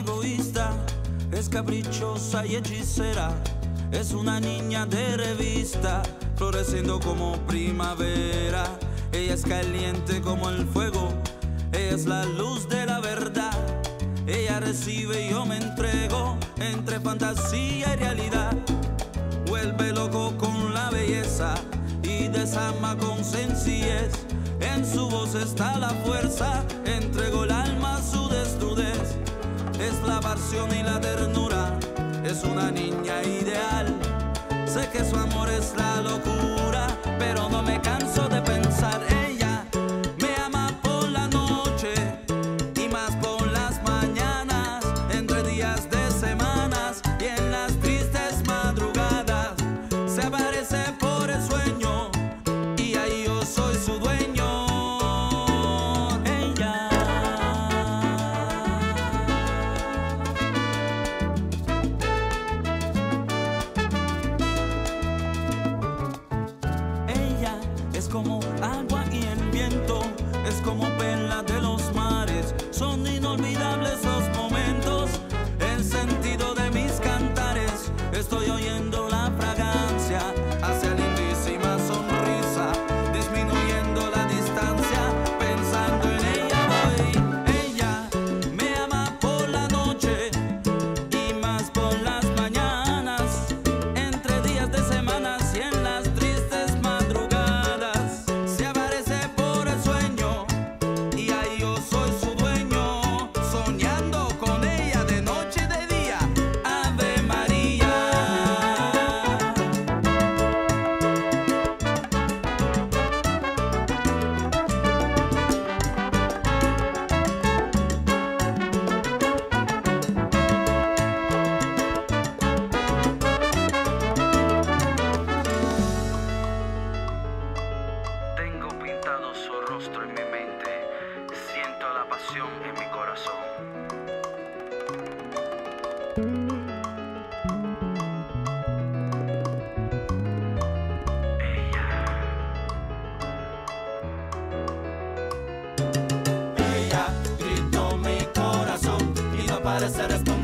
egoísta, es caprichosa y hechicera, es una niña de revista, floreciendo como primavera. Ella es caliente como el fuego, ella es la luz de la verdad. Ella recibe y yo me entrego entre fantasía y realidad. Vuelve loco con la belleza y desarma con sencillez. En su voz está la fuerza y la ternura. Es una niña ideal. Sé que su amor es la locura. como agua y el viento, es como Ella gritó mi corazón y no parece responder.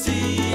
see.